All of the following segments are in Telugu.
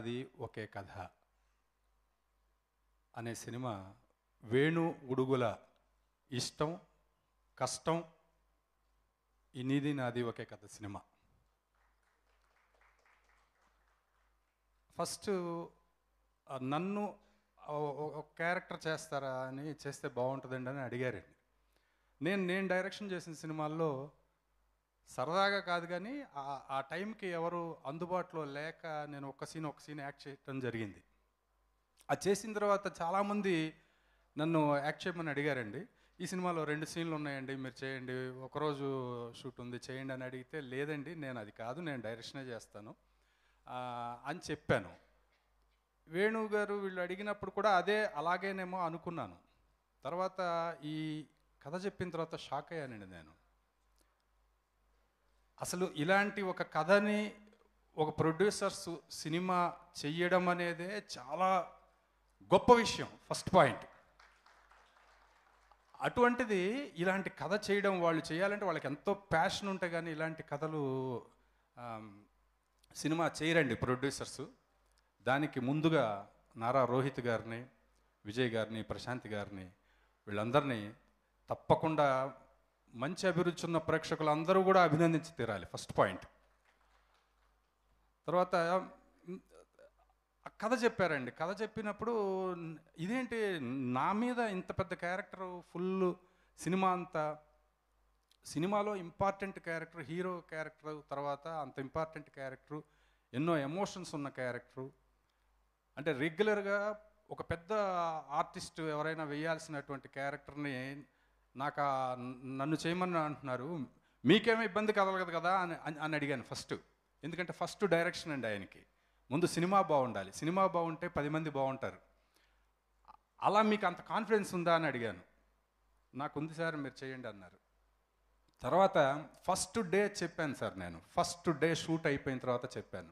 అది ఒకే కథ అనే సినిమా వేణు ఉడుగుల ఇష్టం కష్టం ఈ నీది నాది ఒకే కథ సినిమా. ఫస్ట్ నన్ను ఒక క్యారెక్టర్ చేస్తారా అని చేస్తే బాగుంటుందండి అని అడిగారండి. నేను నేను డైరెక్షన్ చేసిన సినిమాల్లో సరదాగా కాదు కానీ ఆ- టైంకి ఎవరు అందుబాటులో లేక నేను ఒక సీన్ ఒక సీన్ యాక్ట్ చేయడం జరిగింది. అది చేసిన తర్వాత చాలామంది నన్ను యాక్ట్ చేయమని అడిగారండి. ఈ సినిమాలో రెండు సీన్లు ఉన్నాయండి మీరు చేయండి ఒకరోజు షూట్ ఉంది చేయండి అని అడిగితే లేదండి నేను అది కాదు నేను డైరెక్షనే చేస్తాను అని చెప్పాను. వేణు గారు వీళ్ళు అడిగినప్పుడు కూడా అదే అలాగేనేమో అనుకున్నాను. తర్వాత ఈ కథ చెప్పిన తర్వాత షాక్ అయ్యానండి నేను. అసలు ఇలాంటి ఒక కథని ఒక ప్రొడ్యూసర్స్ సినిమా చెయ్యడం అనేదే చాలా గొప్ప విషయం ఫస్ట్ పాయింట్. అటువంటిది ఇలాంటి కథ చేయడం వాళ్ళు చేయాలంటే వాళ్ళకి ఎంతో ప్యాషన్ ఉంటే కానీ ఇలాంటి కథలు సినిమా చేయరండి ప్రొడ్యూసర్స్. దానికి ముందుగా నారా రోహిత్ గారిని విజయ్ గారిని ప్రశాంత్ గారిని వీళ్ళందరినీ తప్పకుండా మంచి అభిరుచి ఉన్న ప్రేక్షకులు అందరూ కూడా అభినందించి తీరాలి. ఫస్ట్ పాయింట్ తర్వాత కథ చెప్పారండి. కథ చెప్పినప్పుడు ఇదేంటి? నా మీద ఇంత పెద్ద క్యారెక్టర్ ఫుల్ సినిమా అంతా సినిమాలో ఇంపార్టెంట్ క్యారెక్టర్ హీరో క్యారెక్టర్ తర్వాత అంత ఇంపార్టెంట్ క్యారెక్టర్ ఎన్నో ఎమోషన్స్ ఉన్న క్యారెక్టరు అంటే రెగ్యులర్గా ఒక పెద్ద ఆర్టిస్ట్ ఎవరైనా వేయాల్సినటువంటి క్యారెక్టర్ని నాకు ఆ నన్ను చేయమని అంటున్నారు మీకేమో ఇబ్బంది కదలగదు కదా అని అని- అని అడిగాను ఫస్ట్. ఎందుకంటే ఫస్ట్ డైరెక్షన్ అండి ఆయనకి. ముందు సినిమా బాగుండాలి. సినిమా బాగుంటే పది మంది బాగుంటారు. అలా మీకు అంత కాన్ఫిడెన్స్ ఉందా అని అడిగాను. నాకు ఉంది సార్ మీరు చేయండి అన్నారు. తర్వాత ఫస్ట్ డే చెప్పాను సార్ నేను. ఫస్ట్ డే షూట్ అయిపోయిన తర్వాత చెప్పాను.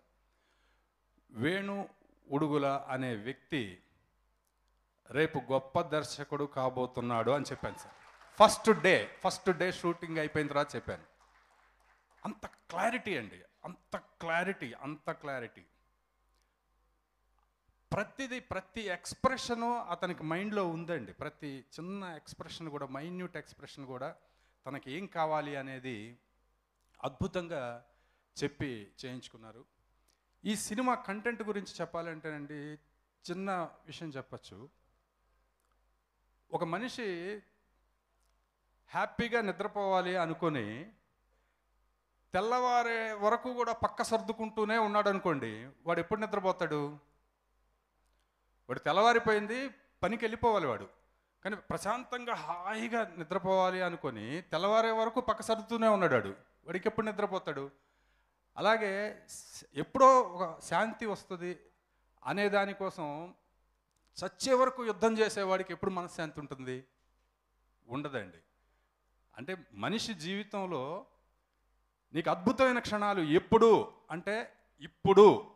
వేణు ఉడుగుల అనే వ్యక్తి రేపు గొప్ప దర్శకుడు కాబోతున్నాడు అని చెప్పాను sir. First day first day shooting అయిపోయిన తర్వాత చెప్పాను. అంత క్లారిటీ అండి అంత క్లారిటీ అంత క్లారిటీ. ప్రతిదీ ప్రతి ఎక్స్ప్రెషను అతనికి మైండ్లో ఉందండి. ప్రతి చిన్న ఎక్స్ప్రెషన్ కూడా మైన్యూట్ ఎక్స్ప్రెషన్ కూడా తనకి ఏం కావాలి అనేది అద్భుతంగా చెప్పి చేయించుకున్నారు. ఈ సినిమా కంటెంట్ గురించి చెప్పాలంటేనండి చిన్న విషయం చెప్పచ్చు. ఒక మనిషి హ్యాపీగా నిద్రపోవాలి అనుకొని తెల్లవారే వరకు కూడా పక్క సర్దుకుంటూనే ఉన్నాడు అనుకోండి వాడు ఎప్పుడు నిద్రపోతాడు? వాడు తెల్లవారిపోయింది పనికి వెళ్ళిపోవాలి వాడు. కానీ ప్రశాంతంగా హాయిగా నిద్రపోవాలి అనుకొని తెల్లవారే వరకు పక్క సర్దుతూనే ఉన్నాడు వాడు. వాడికి ఎప్పుడు నిద్రపోతాడు? అలాగే ఎప్పుడో ఒక శాంతి వస్తుంది అనే దానికోసం చచ్చే వరకు యుద్ధం చేసేవాడికి ఎప్పుడు మనశ్శాంతి ఉంటుంది? ఉండదండి. అంటే మనిషి జీవితంలో నీకు అద్భుతమైన క్షణాలు ఎప్పుడు అంటే ఇప్పుడు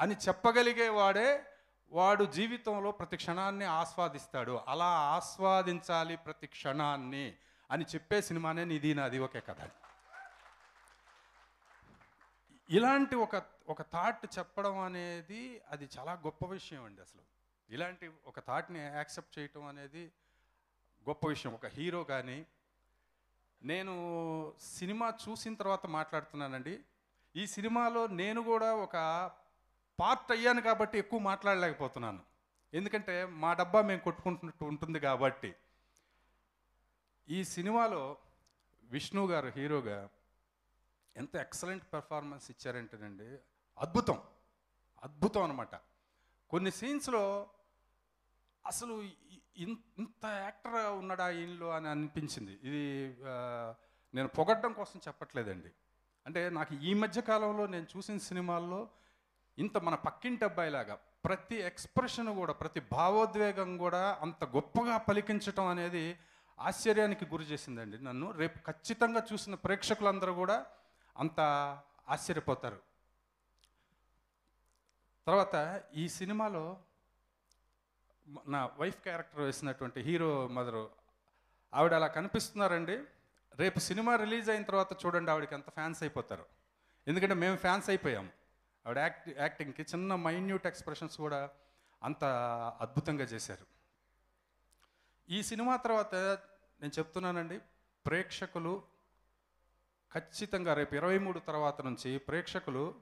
అని చెప్పగలిగే వాడే వాడు జీవితంలో ప్రతి క్షణాన్ని ఆస్వాదిస్తాడు. అలా ఆస్వాదించాలి ప్రతి క్షణాన్ని అని చెప్పే సినిమానే నిధి నాది ఒకే కథ. ఇలాంటి ఒక ఒక థాట్ చెప్పడం అనేది అది చాలా గొప్ప విషయం అండి అసలు. ఇలాంటి ఒక థాట్ని యాక్సెప్ట్ చేయటం అనేది గొప్ప విషయం. ఒక హీరో కానీ నేను సినిమా చూసిన తర్వాత మాట్లాడుతున్నానండి. ఈ సినిమాలో నేను కూడా ఒక పార్ట్ అయ్యాను కాబట్టి ఎక్కువ మాట్లాడలేకపోతున్నాను. ఎందుకంటే మా డబ్బా మేము కొట్టుకుంటున్నట్టు ఉంటుంది కాబట్టి. ఈ సినిమాలో విష్ణు గారు హీరోగా ఎంత ఎక్సలెంట్ పెర్ఫార్మెన్స్ ఇచ్చారంటేనండి అద్భుతం. అద్భుతం అనమాట కొన్ని సీన్స్లో అసలు ఇంత యాక్టర్ ఉన్నాడా ఈయనలో అని అనిపించింది. ఇది నేను పొగడ్డం కోసం చెప్పట్లేదండి. అంటే నాకు ఈ మధ్య కాలంలో నేను చూసిన సినిమాల్లో ఇంత మన పక్కింటి అబ్బాయిలాగా ప్రతి ఎక్స్ప్రెషన్ కూడా ప్రతి భావోద్వేగం కూడా అంత గొప్పగా పలికించటం అనేది ఆశ్చర్యానికి గురి చేసిందండి. నన్ను రేపు ఖచ్చితంగా చూసిన ప్రేక్షకులందరూ కూడా అంత ఆశ్చర్యపోతారు. తర్వాత ఈ సినిమాలో నా వైఫ్ క్యారెక్టర్ వేసినటువంటి హీరో మదరు ఆవిడ అలా కనిపిస్తున్నారండి. రేపు సినిమా రిలీజ్ అయిన తర్వాత చూడండి ఆవిడకి ఎంత ఫ్యాన్స్ అయిపోతారు. ఎందుకంటే మేము ఫ్యాన్స్ అయిపోయాము. ఆవిడ యాక్ట్ యాక్టింగ్కి చిన్న మైన్యూట్ ఎక్స్ప్రెషన్స్ కూడా అంత అద్భుతంగా చేశారు. ఈ సినిమా తర్వాత నేను చెప్తున్నానండి ప్రేక్షకులు ఖచ్చితంగా రేపు ఇరవై మూడు తర్వాత నుంచి ప్రేక్షకులు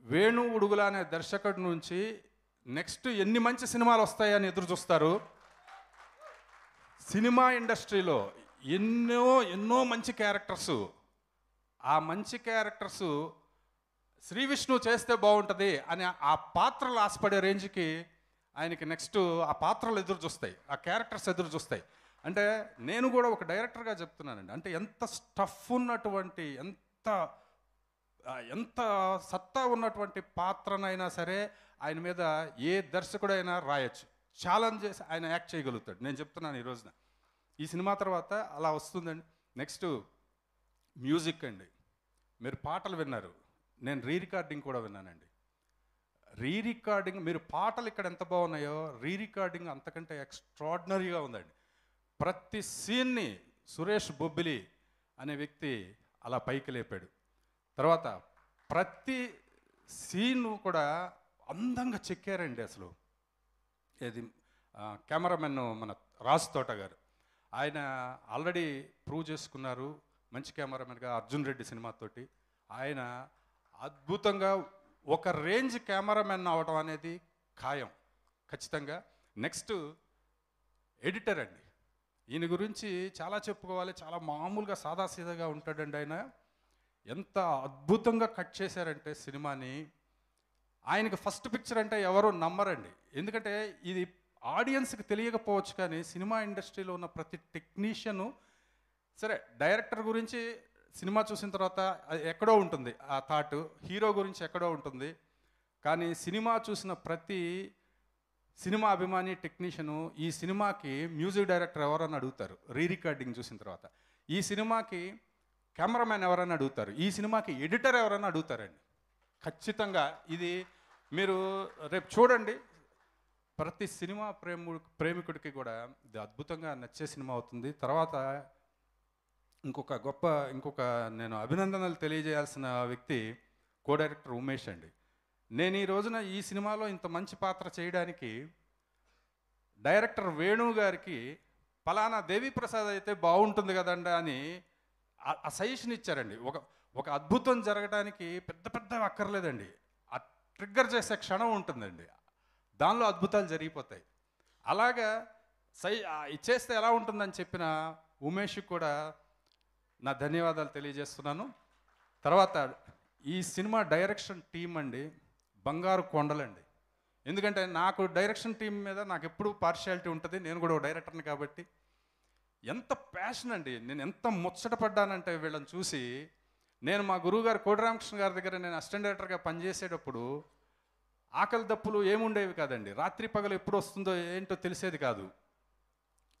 వేణు ఉడుగుల అనే దర్శకుడి నుంచి నెక్స్ట్ ఎన్ని మంచి సినిమాలు వస్తాయని ఎదురు చూస్తారు? సినిమా ఇండస్ట్రీలో ఎన్నో ఎన్నో మంచి క్యారెక్టర్స్. ఆ మంచి క్యారెక్టర్స్ శ్రీ విష్ణు చేస్తే బాగుంటుంది అని ఆ పాత్రలు ఆశపడే రేంజ్కి ఆయనకి నెక్స్ట్ ఆ పాత్రలు ఎదురు చూస్తాయి. ఆ క్యారెక్టర్స్ ఎదురు చూస్తాయి. అంటే నేను కూడా ఒక డైరెక్టర్గా చెప్తున్నానండి. అంటే ఎంత స్టఫ్ ఉన్నటువంటి ఎంత ఎంత సత్తా ఉన్నటువంటి పాత్రనైనా సరే ఆయన మీద ఏ దర్శకుడైనా రాయొచ్చు. ఛాలెంజ్ చేసి ఆయన యాక్ట్ చేయగలుగుతాడు. నేను చెప్తున్నాను ఈ రోజున. ఈ సినిమా తర్వాత అలా వస్తుందండి. నెక్స్ట్ మ్యూజిక్ అండి. మీరు పాటలు విన్నారు. నేను రీ రికార్డింగ్ కూడా విన్నానండి. రీ రికార్డింగ్ మీరు పాటలు ఇక్కడ ఎంత బాగున్నాయో రీ రికార్డింగ్ అంతకంటే ఎక్స్ట్రాడినరీగా ఉందండి. ప్రతి సీన్ని సురేష్ బొబ్బిలి అనే వ్యక్తి అలా పైకి లేపాడు. తర్వాత ప్రతి సీన్ కూడా అందంగా చెక్కారండి అసలు. ఏది కెమెరామెన్ మన రాజ్ తోట గారు ఆయన ఆల్రెడీ ప్రూవ్ చేసుకున్నారు మంచి కెమెరామెన్గా అర్జున్ రెడ్డి సినిమాతోటి ఆయన అద్భుతంగా ఒక రేంజ్ కెమెరామెన్ అవడం అనేది ఖాయం ఖచ్చితంగా. నెక్స్ట్ ఎడిటర్ అండి. ఈయన గురించి చాలా చెప్పుకోవాలి చాలా మామూలుగా సాదాసీదాగా ఉంటాడండి ఆయన. ఎంత అద్భుతంగా కట్ చేశారంటే సినిమాని. ఆయనకి ఫస్ట్ పిక్చర్ అంటే ఎవరు నమ్మరండి. ఎందుకంటే ఇది ఆడియన్స్కి తెలియకపోవచ్చు కానీ సినిమా ఇండస్ట్రీలో ఉన్న ప్రతి టెక్నీషియను సరే డైరెక్టర్ గురించి సినిమా చూసిన తర్వాత ఎక్కడో ఉంటుంది ఆ థాట్ హీరో గురించి ఎక్కడో ఉంటుంది. కానీ సినిమా చూసిన ప్రతి సినిమా అభిమాని టెక్నీషియను ఈ సినిమాకి మ్యూజిక్ డైరెక్టర్ ఎవరని అడుగుతారు. రీ రికార్డింగ్ చూసిన తర్వాత. ఈ సినిమాకి కెమెరామ్యాన్ ఎవరైనా అడుగుతారు. ఈ సినిమాకి ఎడిటర్ ఎవరైనా అడుగుతారండి. ఖచ్చితంగా ఇది మీరు రేపు చూడండి. ప్రతి సినిమా ప్రేముడు ప్రేమికుడికి కూడా ఇది అద్భుతంగా నచ్చే సినిమా అవుతుంది. తర్వాత ఇంకొక గొప్ప ఇంకొక నేను అభినందనలు తెలియజేయాల్సిన వ్యక్తి కో డైరెక్టర్ ఉమేష్ అండి. నేను ఈ రోజున ఈ సినిమాలో ఇంత మంచి పాత్ర చేయడానికి డైరెక్టర్ వేణు గారికి పలానా దేవి ప్రసాద్ అయితే బాగుంటుంది కదండ అని ఆ సజెషన్ ఇచ్చారండి. ఒక ఒక అద్భుతం జరగడానికి పెద్ద పెద్ద అక్కర్లేదండి. ఆ ట్రిగ్గర్ చేసే క్షణం ఉంటుందండి. దానిలో అద్భుతాలు జరిగిపోతాయి. అలాగా సై చేస్తే ఇచ్చేస్తే ఎలా ఉంటుందని చెప్పిన ఉమేష్ కూడా నా ధన్యవాదాలు తెలియజేస్తున్నాను. తర్వాత ఈ సినిమా డైరెక్షన్ టీం అండి బంగారు కొండలండి. ఎందుకంటే నాకు డైరెక్షన్ టీం మీద నాకు ఎప్పుడూ పార్షియాలిటీ ఉంటుంది. నేను కూడా ఒక డైరెక్టర్ని కాబట్టి. ఎంత ప్యాషన్ అండి. నేను ఎంత ముచ్చటపడ్డానంటే వీళ్ళని చూసి నేను మా గురువుగారు కోటిరామకృష్ణ గారి దగ్గర నేను అసిస్టెంట్ డైరెక్టర్గా పనిచేసేటప్పుడు ఆకలి దప్పులు ఏముండేవి కాదండి. రాత్రి పగలు ఎప్పుడు వస్తుందో ఏంటో తెలిసేది కాదు.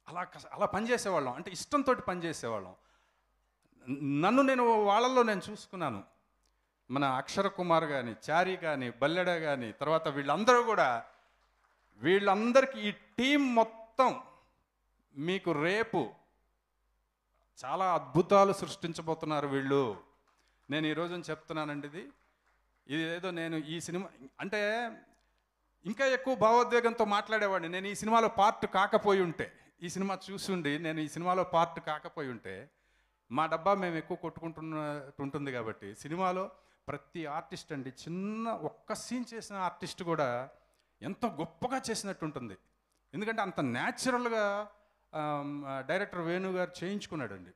అలా అలా పనిచేసేవాళ్ళం. అంటే ఇష్టంతో పనిచేసేవాళ్ళం. నన్ను నేను వాళ్ళల్లో నేను చూసుకున్నాను. మన అక్షర కుమార్ కానీ చారి కానీ బల్లెడ కానీ తర్వాత వీళ్ళందరూ కూడా వీళ్ళందరికీ ఈ టీం మొత్తం మీకు రేపు చాలా అద్భుతాలు సృష్టించబోతున్నారు వీళ్ళు. నేను ఈ రోజున చెప్తున్నానండి ఇది. ఇది ఏదో నేను ఈ సినిమా అంటే ఇంకా ఎక్కువ భావోద్వేగంతో మాట్లాడేవాడిని. నేను ఈ సినిమాలో పార్ట్ కాకపోయి ఉంటే ఈ సినిమా చూసుండి నేను ఈ సినిమాలో పార్ట్ కాకపోయి ఉంటే మా డబ్బా మేము ఎక్కువ కొట్టుకుంటున్నట్టు ఉంటుంది కాబట్టి సినిమాలో ప్రతి ఆర్టిస్ట్ అండి చిన్న ఒక్క సీన్ చేసిన ఆర్టిస్ట్ కూడా ఎంతో గొప్పగా చేసినట్టు ఉంటుంది ఎందుకంటే అంత న్యాచురల్గా డైరెక్టర్ వేణు గారు చేయించుకున్నాడండి.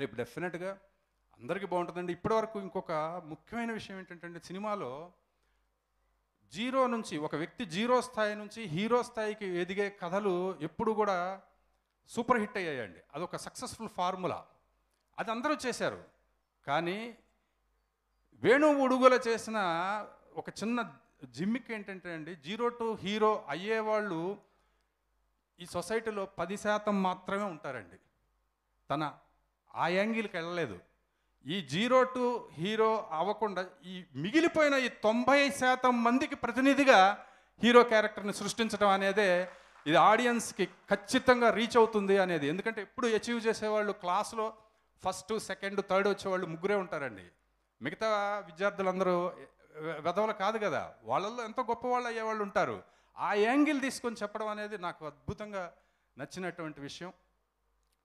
రేపు డెఫినెట్గా అందరికీ బాగుంటుందండి. ఇప్పటివరకు ఇంకొక ముఖ్యమైన విషయం ఏంటంటే సినిమాలో జీరో నుంచి ఒక వ్యక్తి జీరో స్థాయి నుంచి హీరో స్థాయికి ఎదిగే కథలు ఎప్పుడు కూడా సూపర్ హిట్ అయ్యాయండి. అదొక సక్సెస్ఫుల్ ఫార్ములా. అది అందరూ చేశారు. కానీ వేణు ఉడుగుల చేసిన ఒక చిన్న జిమ్మిక్ ఏంటంటే అండి జీరో టు హీరో అయ్యేవాళ్ళు ఈ సొసైటీలో పది శాతం మాత్రమే ఉంటారండి. తన ఆ యాంగిల్కి వెళ్ళలేదు. ఈ జీరో టు హీరో అవ్వకుండా ఈ మిగిలిపోయిన ఈ తొంభై శాతం మందికి ప్రతినిధిగా హీరో క్యారెక్టర్ని సృష్టించడం అనేదే ఇది ఆడియన్స్కి ఖచ్చితంగా రీచ్ అవుతుంది అనేది. ఎందుకంటే ఎప్పుడు అచీవ్ చేసేవాళ్ళు క్లాస్లో ఫస్ట్ సెకండ్ థర్డ్ వచ్చేవాళ్ళు ముగ్గురే ఉంటారండి. మిగతా విద్యార్థులందరూ వె- వెధవలు కాదు కదా. వాళ్ళల్లో ఎంతో గొప్పవాళ్ళు అయ్యేవాళ్ళు ఉంటారు. ఆ యాంగిల్ తీసుకొని చెప్పడం అనేది నాకు అద్భుతంగా నచ్చినటువంటి విషయం.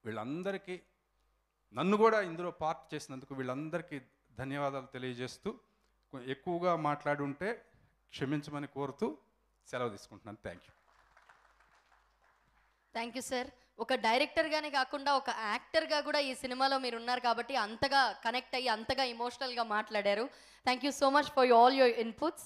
వీళ్ళందరికీ నన్ను కూడా ఇందులో పార్ట్ చేసినందుకు వీళ్ళందరికీ ధన్యవాదాలు తెలియజేస్తూ ఎక్కువగా మాట్లాడి ఉంటే క్షమించమని కోరుతూ సెలవు తీసుకుంటున్నాను. Thank you. Thank you sir ఒక డైరెక్టర్గానే కాకుండా ఒక యాక్టర్గా కూడా ఈ సినిమాలో మీరు ఉన్నారు కాబట్టి అంతగా కనెక్ట్ అయ్యి అంతగా ఇమోషనల్గా మాట్లాడారు. Thank you so much for all your inputs